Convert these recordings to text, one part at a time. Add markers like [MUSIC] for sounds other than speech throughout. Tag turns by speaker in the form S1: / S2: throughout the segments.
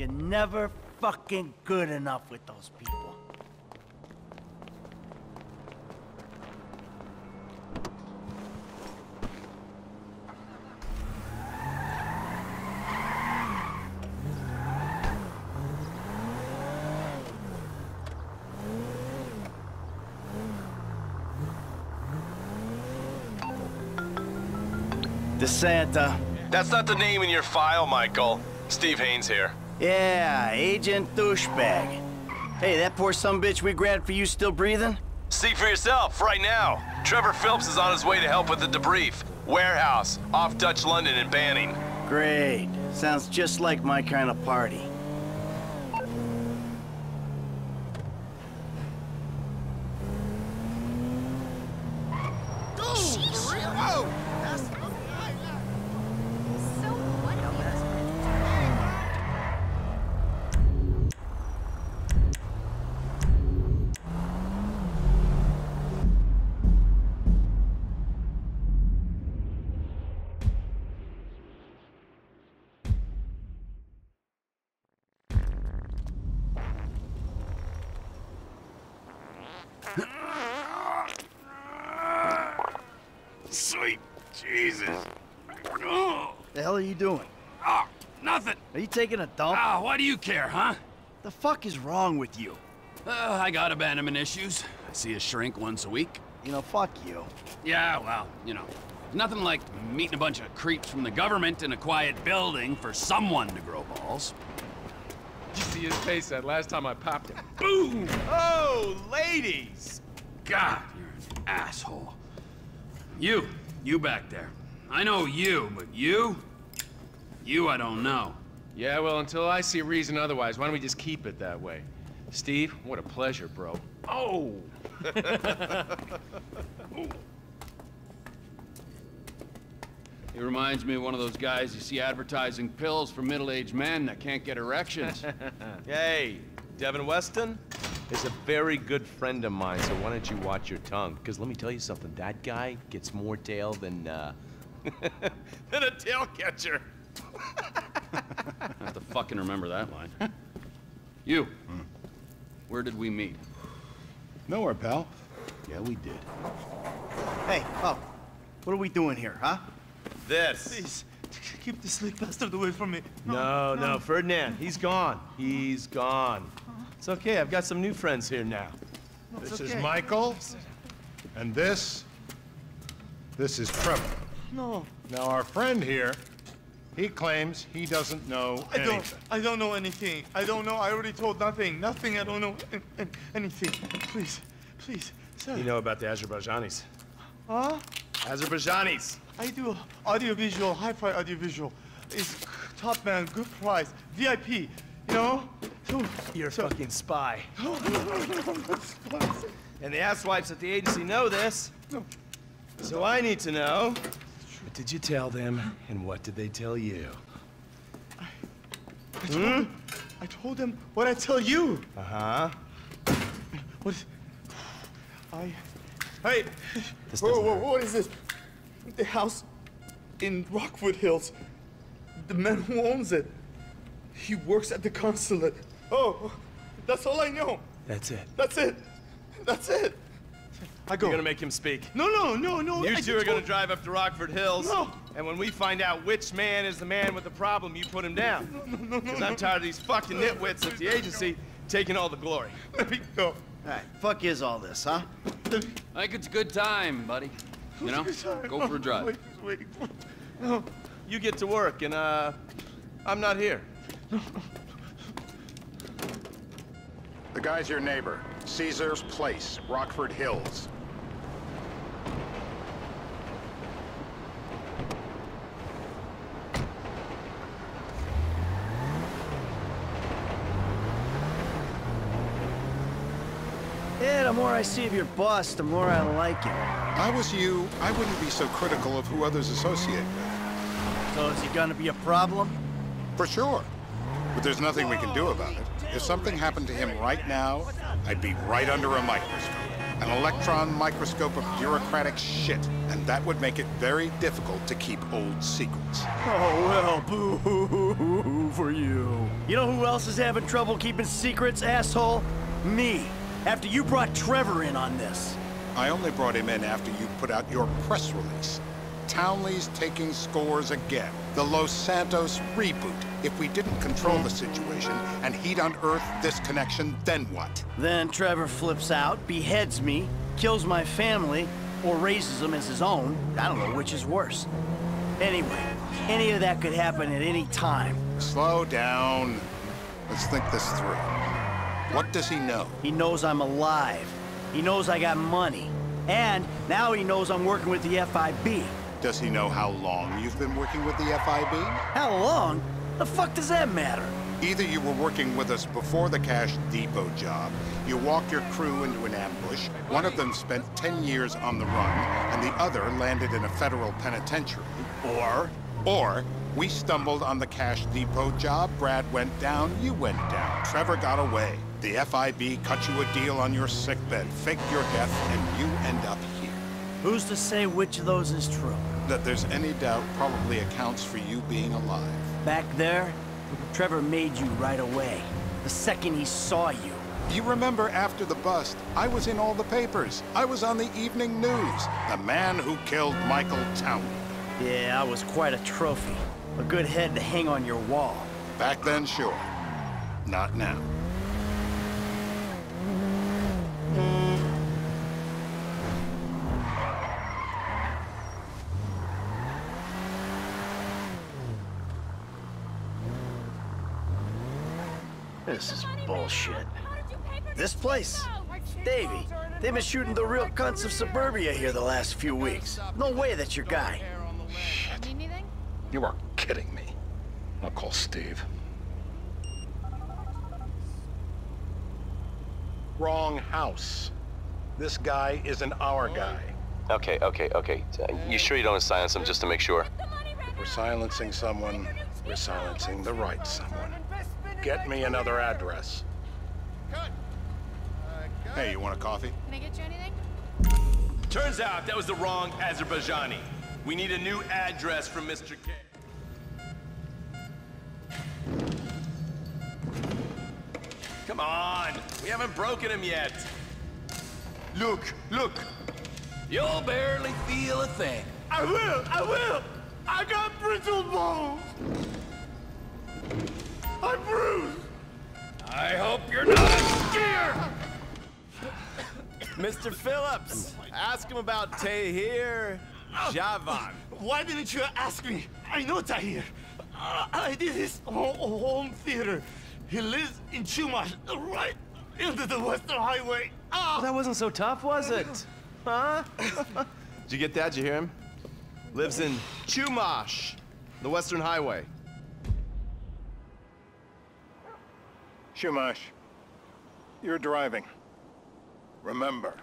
S1: You're never fucking good enough with those people. DeSanta.
S2: That's not the name in your file, Michael. Steve Haines here.
S1: Yeah, Agent Douchebag. Hey, that poor some bitch we grabbed for you still breathing?
S2: See for yourself, right now. Trevor Phillips is on his way to help with the debrief. Warehouse, off Dutch London and Banning.
S1: Great. Sounds just like my kind of party. Hell are you doing?
S3: Oh, nothing.
S1: Are you taking a dump?
S3: Ah, why do you care, huh?
S1: The fuck is wrong with you?
S3: Uh, I got abandonment issues. I see a shrink once a week.
S1: You know, fuck you.
S3: Yeah, well, you know, nothing like meeting a bunch of creeps from the government in a quiet building for someone to grow balls.
S4: You see his face that last time I popped it.
S3: Boom!
S4: Oh, ladies!
S3: God, you're an asshole. You, you back there. I know you, but you? You I don't know.
S4: Yeah, well, until I see reason otherwise, why don't we just keep it that way? Steve, what a pleasure, bro. Oh! [LAUGHS]
S3: He reminds me of one of those guys you see advertising pills for middle-aged men that can't get erections. [LAUGHS]
S5: Hey, Devin Weston is a very good friend of mine, so why don't you watch your tongue? Because let me tell you something, that guy gets more tail than, uh, [LAUGHS] than a tail catcher.
S3: I have to fucking remember that line. you, where did we meet?
S6: Nowhere, pal.
S5: Yeah, we did.
S1: Hey, oh, what are we doing here, huh?
S5: This.
S7: Please, keep this sleep bastard away from me.
S5: Oh, no, no, Ferdinand, he's gone. He's gone. It's okay, I've got some new friends here now.
S6: This
S7: okay.
S6: is Michael, and this, this is Trevor.
S7: No,
S6: Now, our friend here, he claims he doesn't know
S7: I
S6: anything.
S7: don't. I don't know anything. I don't know. I already told nothing. Nothing. I don't know an- an- anything. Please, please, sir.
S5: You know about the Azerbaijanis.
S7: Huh?
S5: Azerbaijanis.
S7: I do audiovisual, hi-fi audiovisual. It's top man, good price, VIP. You know? So,
S5: You're a
S7: so,
S5: fucking spy. [LAUGHS] And the asswipes at the agency know this. No. So I need to know, what did you tell them, and what did they tell you?
S7: I told, them, I told them what I tell you.
S5: Uh-huh.
S7: What? is- I. Hey.
S5: This
S7: whoa, whoa, what is this? The house in Rockford Hills. The man who owns it. He works at the consulate. Oh, that's all I know.
S5: That's it.
S7: That's it. That's it. I go.
S5: You're gonna make him speak.
S7: No, no, no, no.
S5: You
S7: I
S5: two are gonna drive up to Rockford Hills.
S7: No.
S5: And when we find out which man is the man with the problem, you put him down.
S7: No, no, no,
S5: Because
S7: no.
S5: I'm tired of these fucking nitwits at the agency taking all the glory. [LAUGHS]
S7: Let me go.
S1: All right, fuck is all this, huh?
S7: Me
S3: I think it's a good time, buddy. You know, go for a drive.
S7: Wait, wait. No.
S5: You get to work, and uh, I'm not here.
S6: The guy's your neighbor. Caesar's Place, Rockford Hills.
S1: Yeah, the more I see of your boss, the more I like him.
S6: I was you, I wouldn't be so critical of who others associate with.
S1: So is he gonna be a problem?
S6: For sure. But there's nothing we can do about it. If something happened to him right now, I'd be right under a microscope. An electron microscope of bureaucratic shit. And that would make it very difficult to keep old secrets.
S1: Oh, well, boo for you. You know who else is having trouble keeping secrets, asshole? Me. After you brought Trevor in on this.
S6: I only brought him in after you put out your press release. Townley's taking scores again. The Los Santos reboot. If we didn't control the situation and he'd unearthed this connection, then what?
S1: Then Trevor flips out, beheads me, kills my family, or raises them as his own. I don't know which is worse. Anyway, any of that could happen at any time.
S6: Slow down. Let's think this through. What does he know?
S1: He knows I'm alive. He knows I got money. And now he knows I'm working with the FIB.
S6: Does he know how long you've been working with the FIB?
S1: How long? The fuck does that matter?
S6: Either you were working with us before the Cash Depot job, you walked your crew into an ambush, one of them spent 10 years on the run, and the other landed in a federal penitentiary. Or, or, we stumbled on the Cash Depot job, Brad went down, you went down, Trevor got away. The FIB cut you a deal on your sickbed, faked your death, and you end up here.
S1: Who's to say which of those is true?
S6: That there's any doubt probably accounts for you being alive.
S1: Back there, Trevor made you right away. The second he saw you.
S6: You remember after the bust, I was in all the papers. I was on the evening news. The man who killed Michael Townley.
S1: Yeah, I was quite a trophy. A good head to hang on your wall.
S6: Back then, sure. Not now.
S1: This is bullshit. This place? Davy, they've been shooting the real cunts of suburbia here the last few weeks. No way that's your guy.
S8: Need anything?
S9: You are kidding me. I'll call Steve. Wrong house. This guy isn't our guy.
S2: Okay, okay, okay. Uh, You sure you don't silence him just to make sure?
S9: If we're silencing someone, we're silencing the right someone. Get me another address.
S6: Uh, hey, you want a coffee?
S8: Can I get you anything?
S2: Turns out that was the wrong Azerbaijani. We need a new address from Mr. K. Come on, we haven't broken him yet. Look, look. You'll barely feel a thing.
S7: I will! I will! I got brittle bones!
S5: Mr. Phillips, ask him about Tahir Javan.
S7: Why didn't you ask me? I know Tahir. Uh, I did his home theater. He lives in Chumash, right into the Western Highway. Ah!
S5: That wasn't so tough, was it? Huh? Did you get that? Did you hear him? Lives in Chumash, the Western Highway.
S6: Chumash, you're driving. Remember,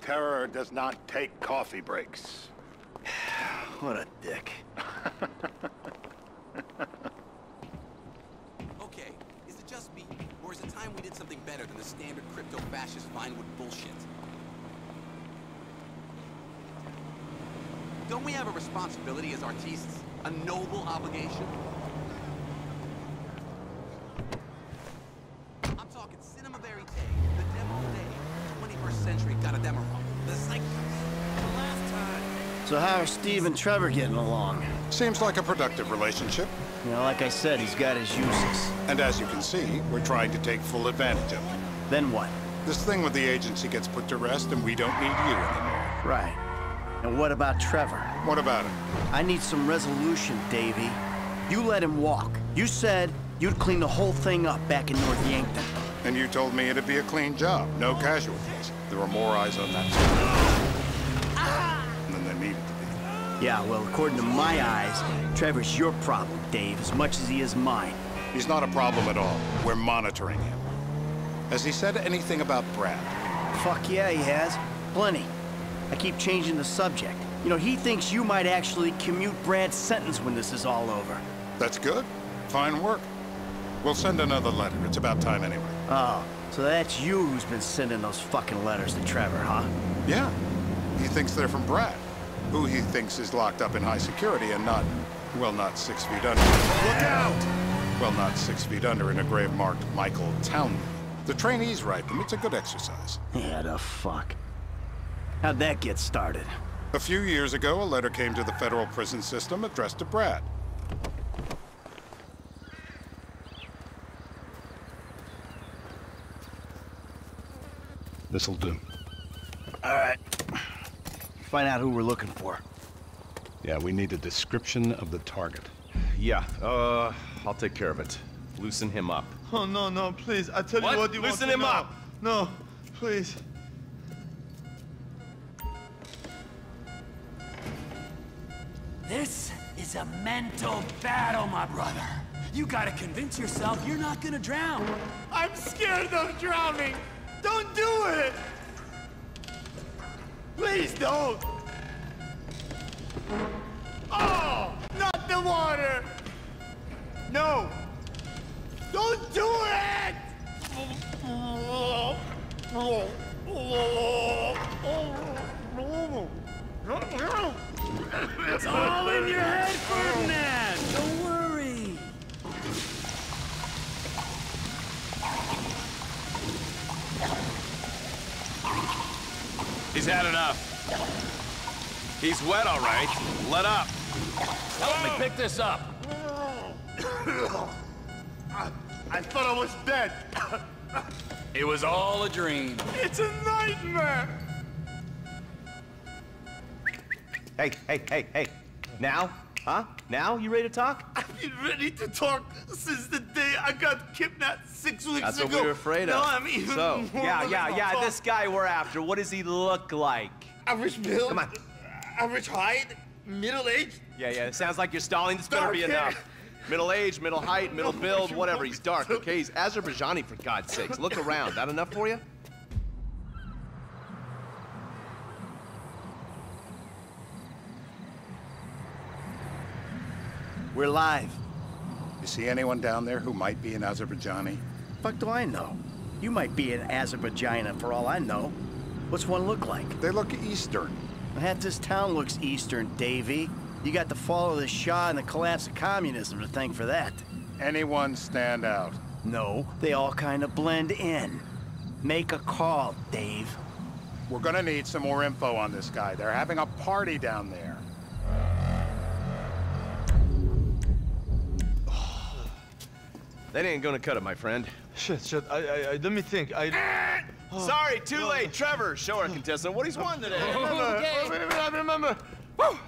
S6: terror does not take coffee breaks. [SIGHS]
S1: What a dick. [LAUGHS]
S10: Okay, is it just me, or is it time we did something better than the standard crypto-fascist Vinewood bullshit? Don't we have a responsibility as artistes? A noble obligation? I'm talking cinema verite, the demo day, 21st century got a demo the zeitgeist. The last time.
S1: So how are Steve and Trevor getting along?
S6: Seems like a productive relationship.
S1: You know, like I said, he's got his uses.
S6: And as you can see, we're trying to take full advantage of it.
S1: Then what?
S6: This thing with the agency gets put to rest and we don't need you anymore.
S1: Right. And what about Trevor?
S6: What about him?
S1: I need some resolution, Davy. You let him walk. You said you'd clean the whole thing up back in North Yankton.
S6: And you told me it'd be a clean job, no casualties. There were more eyes on that side than there needed to be.
S1: Yeah, well, according to my eyes, Trevor's your problem, Dave, as much as he is mine.
S6: He's not a problem at all. We're monitoring him. Has he said anything about Brad?
S1: Fuck yeah, he has. Plenty. I keep changing the subject. You know, he thinks you might actually commute Brad's sentence when this is all over.
S6: That's good. Fine work. We'll send another letter. It's about time anyway.
S1: Oh, So that's you who's been sending those fucking letters to Trevor, huh?
S6: Yeah. He thinks they're from Brad, who he thinks is locked up in high security and not, well, not six feet under. Look out! Well, not six feet under in a grave marked Michael Townley. The trainees write them. It's a good exercise.
S1: Yeah, the fuck. How'd that get started?
S6: A few years ago, a letter came to the federal prison system addressed to Brad.
S9: This'll do.
S1: All right. Find out who we're looking for.
S9: Yeah, we need a description of the target.
S5: Yeah, uh, I'll take care of it. Loosen him up.
S7: Oh, no, no, please. I tell
S5: What?
S7: you what you
S5: Loosen
S7: want
S5: him
S7: to know.
S5: up.
S7: No, please.
S10: This is a mental battle, my brother. You gotta convince yourself you're not gonna drown.
S7: I'm scared of drowning. Don't do it. Please don't. Oh, not the water. No. Don't do it.
S10: It's all in your head,
S2: He's had enough. He's wet, all right. Let up.
S10: Help me pick this up.
S7: I, I thought I was dead.
S10: It was all a dream.
S7: It's a nightmare.
S5: Hey, hey, hey, hey. Now? Huh? Now? You ready to talk?
S7: I've been ready to talk since the day I got kidnapped six weeks
S5: That's
S7: ago.
S5: what we were afraid of.
S7: No, I'm even
S5: So, [LAUGHS] yeah, yeah, yeah,
S7: talk.
S5: this guy we're after, what does he look like?
S7: Average build.
S5: Come on.
S7: Average height. Middle age.
S5: Yeah, yeah, it sounds like you're stalling. This better be enough. Middle age, middle height, middle [LAUGHS] build, whatever. He's dark, okay? He's Azerbaijani, for God's sakes. Look around. That enough for you?
S1: We're live.
S6: You see anyone down there who might be an Azerbaijani?
S1: Fuck do I know? You might be an Azerbaijan for all I know. What's one look like?
S6: They look Eastern.
S1: Half this town looks Eastern, Davy. You got the fall of the Shah and the collapse of communism to thank for that.
S6: Anyone stand out?
S1: No, they all kind of blend in. Make a call, Dave.
S6: We're gonna need some more info on this guy. They're having a party down there.
S5: That ain't gonna cut it, my friend.
S7: Shit, shit. I, I, I let me think. I. Eh!
S5: Oh, Sorry, too late. Trevor, show our contestant what he's won today.
S7: remember. Wait, wait, wait, I remember. Woo!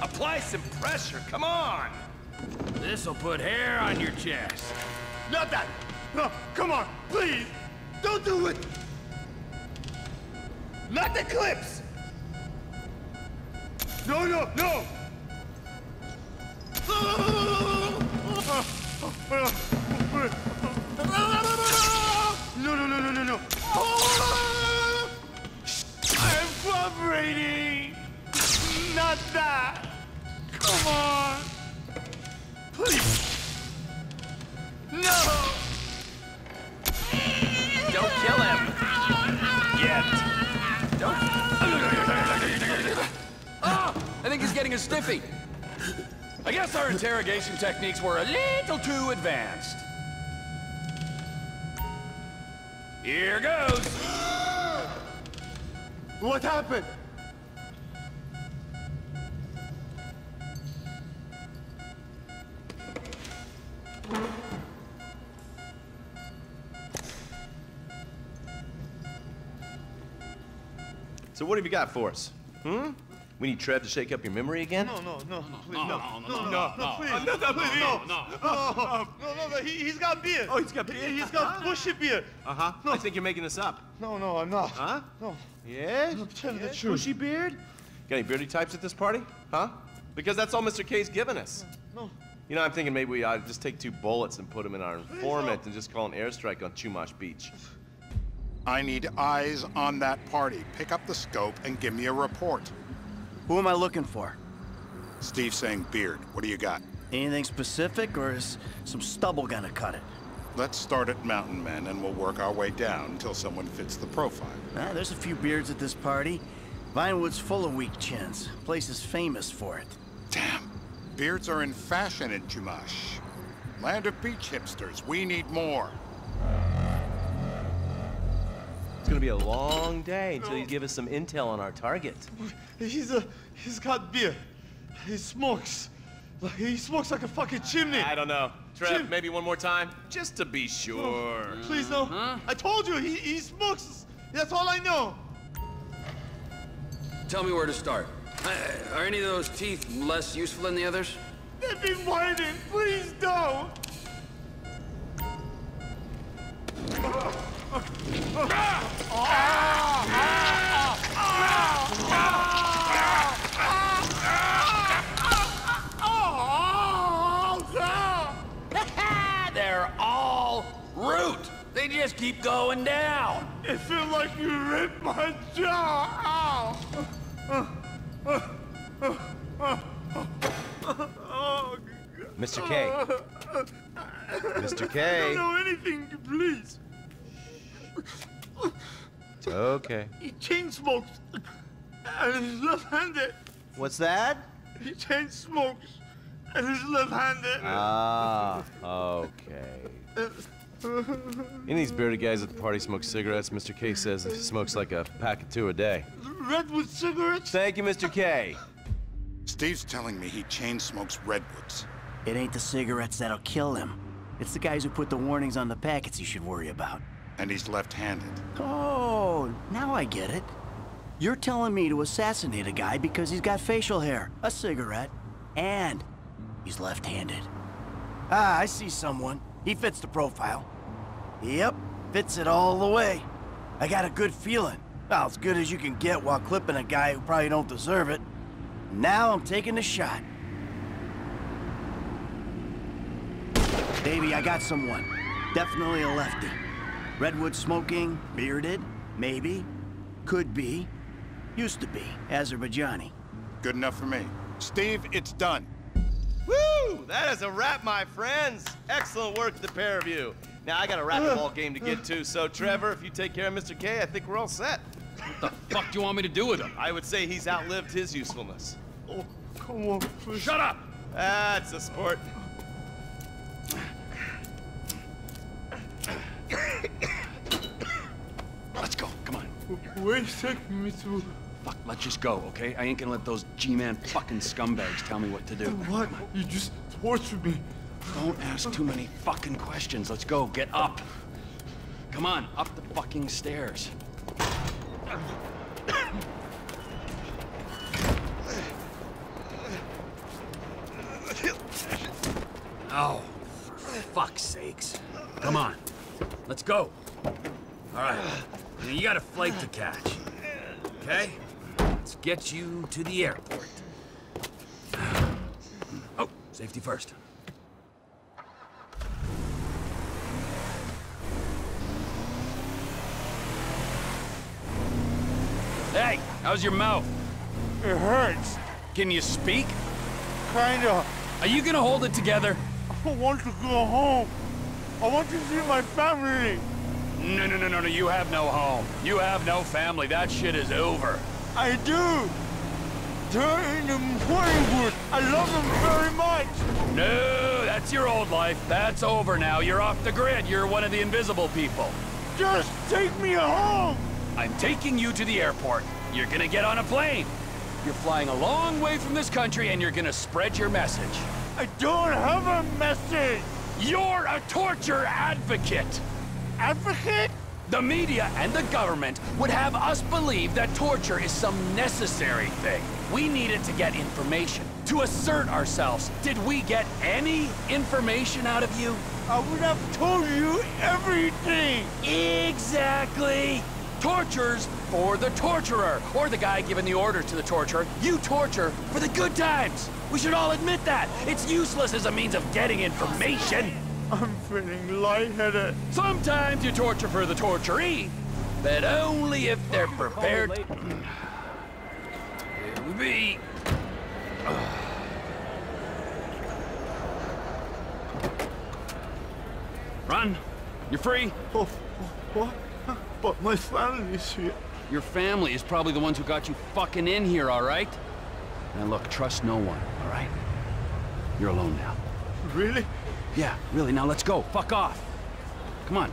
S2: Apply some pressure. Come on.
S3: This'll put hair on your chest.
S7: Not that. No, come on, please. Don't do it. Not the clips. No, no, no. No, no, no, no, no, no. I'm cooperating. Not that. Come on.
S10: I think he's getting a stiffy. I guess our interrogation techniques were a little too advanced.
S2: Here goes.
S7: What happened?
S5: So what have you got for us? Hmm? We need Trev to shake up your memory again?
S7: No, no, no, please,
S3: No,
S7: no,
S3: no, no,
S7: no,
S3: no,
S7: no,
S3: no,
S7: please,
S3: no,
S7: no, no, please, no,
S3: no.
S7: no, no, no, he, he's got beard.
S5: Oh, he's got beard?
S7: He, has got bushy beard.
S5: Uh-huh. I think you're making this up.
S7: No, no, I'm not.
S5: Huh?
S7: No,
S5: Yeah?
S7: I'm telling the
S5: Yeah,
S7: truth.
S5: Bushy beard? Got any beardy types at this party? Huh? Because that's all Mr. K's given us.
S7: No.
S5: You know, I'm thinking maybe we ought to just take two bullets and put them in our informant and just call an airstrike on Chumash Beach.
S6: I need eyes on that party. Pick up the scope and give me a report.
S1: Who am I looking for?
S6: Steve saying beard. What do you got?
S1: Anything specific, or is some stubble gonna cut it?
S6: Let's start at Mountain Men, and we'll work our way down until someone fits the profile.
S1: There's a few beards at this party. Vinewood's full of weak chins. Place is famous for it.
S6: Damn. Beards are in fashion in Chumash. Land of beach hipsters. We need more.
S5: It's gonna be a long day until you give us some intel on our target.
S7: He's a, he's got beer. He smokes. Like, he smokes like a fucking chimney.
S5: I don't know. Trev,
S7: Jim-
S5: maybe one more time? Just to be sure.
S7: Please no. I told you, he, he smokes. That's all I know.
S10: Tell me where to start. Uh, are any of those teeth less useful than the others?
S7: They've been whining. Please don't.
S10: Just keep going down.
S7: It feels like you ripped my jaw. Ow.
S5: Mr. K. Mr.
S7: I
S5: K.
S7: don't know anything, please.
S5: It's okay.
S7: He chain smokes. And he's left-handed.
S5: What's that?
S7: He chain smokes. And he's left-handed.
S5: Ah, okay. [LAUGHS] Any of these bearded guys at the party smoke cigarettes. Mr. K says he smokes like a pack of two a day.
S7: Redwood cigarettes?
S5: Thank you, Mr. K.
S6: Steve's telling me he chain smokes redwoods.
S1: It ain't the cigarettes that'll kill him. It's the guys who put the warnings on the packets you should worry about.
S6: And he's left-handed.
S1: Oh, now I get it. You're telling me to assassinate a guy because he's got facial hair, a cigarette, and he's left-handed. Ah, I see someone. He fits the profile. Yep, fits it all the way. I got a good feeling. Well, as good as you can get while clipping a guy who probably don't deserve it. Now I'm taking the shot. Baby, I got someone. Definitely a lefty. Redwood smoking, bearded, maybe, could be, used to be, Azerbaijani.
S6: Good enough for me. Steve, it's done.
S5: Woo! That is a wrap, my friends. Excellent work, the pair of you. Now, I got a racquetball game to get to, so Trevor, if you take care of Mr. K, I think we're all set.
S3: What the fuck do you want me to do with him?
S5: I would say he's outlived his usefulness.
S7: Oh, come on, please.
S3: Shut up!
S5: That's a sport.
S3: Let's go, come on.
S7: Where you taking me to?
S3: Fuck, let's just go, okay? I ain't gonna let those G-Man fucking scumbags tell me what to do.
S7: What? You just tortured me.
S3: Don't ask too many fucking questions. Let's go, get up. Come on, up the fucking stairs. Oh, for fuck's sakes. Come on, let's go. All right, you got a flight to catch, okay? Let's get you to the airport. [SIGHS] Oh, safety first. Hey, how's your mouth?
S7: It hurts.
S3: Can you speak?
S7: Kinda.
S3: Are you gonna hold it together?
S7: I want to go home. I want to see my family.
S3: No, no, no, no, no, you have no home. You have no family. That shit is over.
S7: I do. They're in the Morningwood. I love them very much.
S3: No, that's your old life. That's over now. You're off the grid. You're one of the invisible people.
S7: Just take me home.
S3: I'm taking you to the airport. You're gonna get on a plane. You're flying a long way from this country and you're gonna spread your message.
S7: I don't have a message.
S3: You're a torture advocate.
S7: Advocate?
S3: The media and the government would have us believe that torture is some necessary thing. We needed to get information, to assert ourselves. Did we get any information out of you?
S7: I would have told you everything.
S3: Exactly! Tortures for the torturer, or the guy giving the order to the torturer. You torture for the good times. We should all admit that. It's useless as a means of getting information.
S7: I'm feeling lightheaded.
S3: Sometimes you torture for the torturee, but only if they're prepared. It will be. Run. You're free.
S7: Oh, oh, what? But my family's here.
S3: Your family is probably the ones who got you fucking in here, all right? Now look, trust no one, all right? You're alone now.
S7: Really?
S3: Yeah, really, now let's go. Fuck off. Come on.